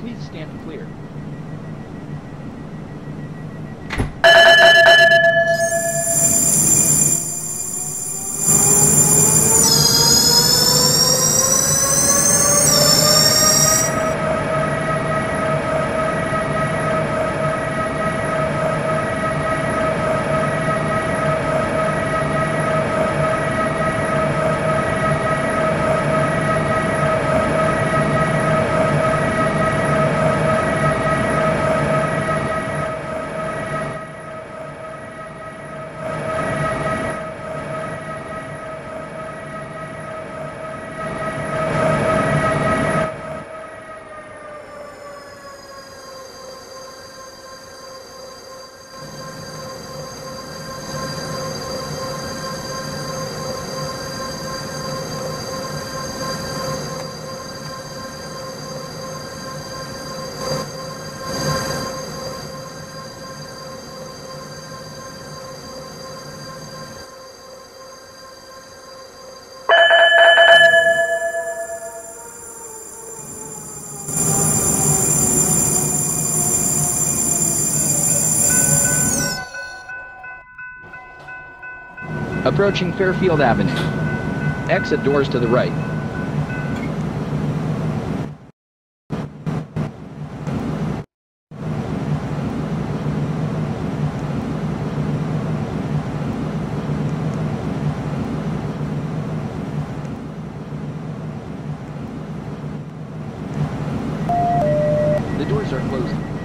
Please stand clear. Approaching Fairfield Avenue. Exit doors to the right. The doors are closing.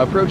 Approaching